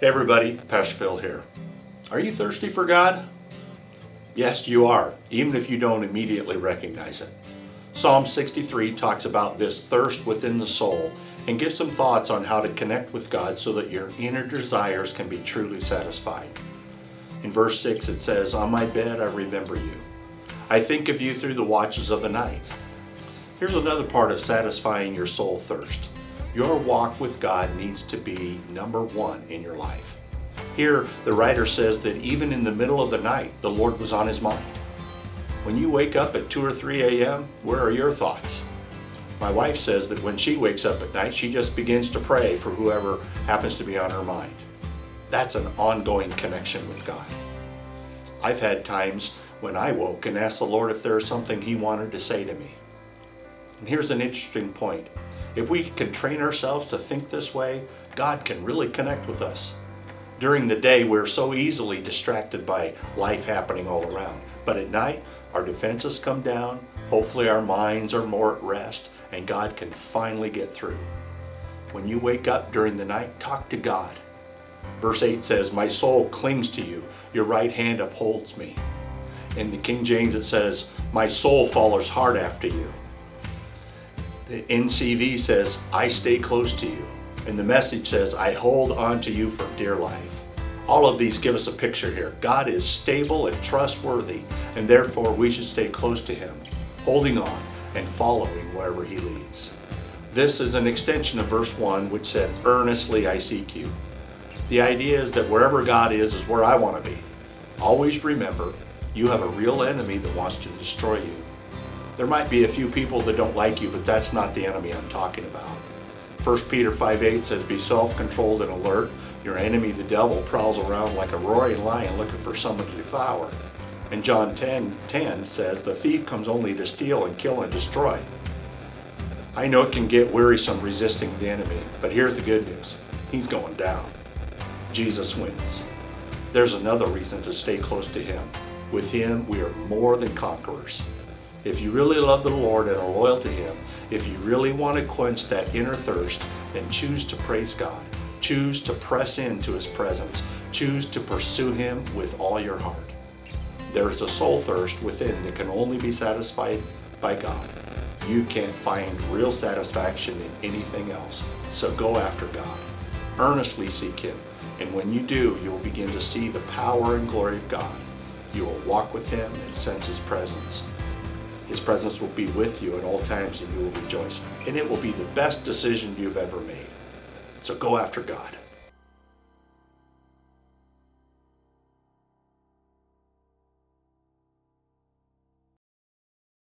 Hey everybody, Pastor Phil here. Are you thirsty for God? Yes, you are, even if you don't immediately recognize it. Psalm 63 talks about this thirst within the soul and gives some thoughts on how to connect with God so that your inner desires can be truly satisfied. In verse 6 it says, On my bed I remember you. I think of you through the watches of the night. Here's another part of satisfying your soul thirst. Your walk with God needs to be number one in your life. Here, the writer says that even in the middle of the night, the Lord was on his mind. When you wake up at 2 or 3 a.m., where are your thoughts? My wife says that when she wakes up at night, she just begins to pray for whoever happens to be on her mind. That's an ongoing connection with God. I've had times when I woke and asked the Lord if there was something He wanted to say to me. And here's an interesting point. If we can train ourselves to think this way, God can really connect with us. During the day, we're so easily distracted by life happening all around. But at night, our defenses come down, hopefully our minds are more at rest, and God can finally get through. When you wake up during the night, talk to God. Verse 8 says, My soul clings to you, your right hand upholds me. In the King James it says, My soul follows hard after you. The NCV says, I stay close to you. And the message says, I hold on to you for dear life. All of these give us a picture here. God is stable and trustworthy, and therefore we should stay close to Him, holding on and following wherever He leads. This is an extension of verse 1, which said, Earnestly I seek you. The idea is that wherever God is, is where I want to be. Always remember, you have a real enemy that wants to destroy you. There might be a few people that don't like you, but that's not the enemy I'm talking about. 1 Peter 5.8 says, Be self-controlled and alert. Your enemy, the devil, prowls around like a roaring lion looking for someone to devour. And John 10, 10 says, The thief comes only to steal and kill and destroy. I know it can get wearisome resisting the enemy, but here's the good news. He's going down. Jesus wins. There's another reason to stay close to Him. With Him, we are more than conquerors. If you really love the Lord and are loyal to Him, if you really want to quench that inner thirst, then choose to praise God. Choose to press into His presence. Choose to pursue Him with all your heart. There is a soul thirst within that can only be satisfied by God. You can't find real satisfaction in anything else. So go after God. Earnestly seek Him. And when you do, you will begin to see the power and glory of God. You will walk with Him and sense His presence. His presence will be with you at all times and you will rejoice. And it will be the best decision you've ever made. So go after God.